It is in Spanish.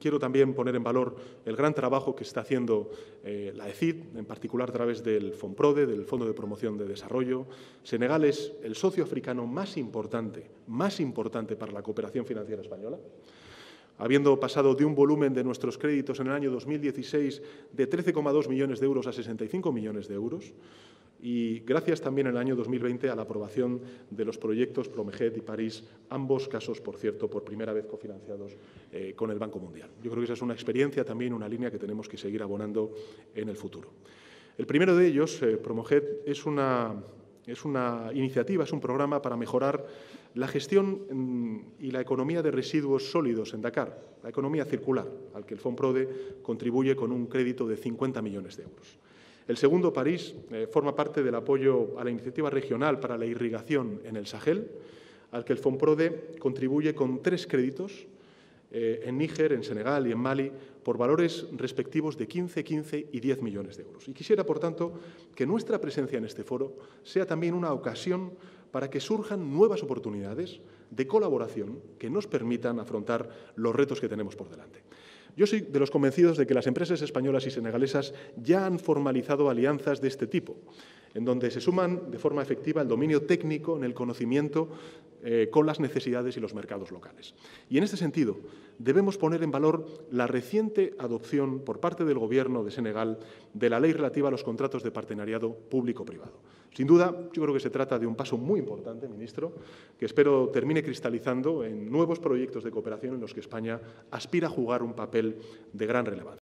quiero también poner en valor el gran trabajo que está haciendo eh, la ECID, en particular a través del FONPRODE, del Fondo de Promoción de Desarrollo. Senegal es el socio africano más importante, más importante para la cooperación financiera española habiendo pasado de un volumen de nuestros créditos en el año 2016 de 13,2 millones de euros a 65 millones de euros y gracias también en el año 2020 a la aprobación de los proyectos Promeget y París, ambos casos, por cierto, por primera vez cofinanciados eh, con el Banco Mundial. Yo creo que esa es una experiencia, también una línea que tenemos que seguir abonando en el futuro. El primero de ellos, eh, es una, es una iniciativa, es un programa para mejorar la gestión mm, y la economía de residuos sólidos en Dakar, la economía circular, al que el FONPRODE contribuye con un crédito de 50 millones de euros. El segundo, París, eh, forma parte del apoyo a la iniciativa regional para la irrigación en el Sahel, al que el FONPRODE contribuye con tres créditos eh, en Níger, en Senegal y en Mali por valores respectivos de 15, 15 y 10 millones de euros. Y quisiera, por tanto, que nuestra presencia en este foro sea también una ocasión para que surjan nuevas oportunidades de colaboración que nos permitan afrontar los retos que tenemos por delante. Yo soy de los convencidos de que las empresas españolas y senegalesas ya han formalizado alianzas de este tipo, en donde se suman de forma efectiva el dominio técnico en el conocimiento eh, con las necesidades y los mercados locales. Y en este sentido, debemos poner en valor la reciente adopción por parte del Gobierno de Senegal de la ley relativa a los contratos de partenariado público-privado. Sin duda, yo creo que se trata de un paso muy importante, ministro, que espero termine cristalizando en nuevos proyectos de cooperación en los que España aspira a jugar un papel de gran relevancia.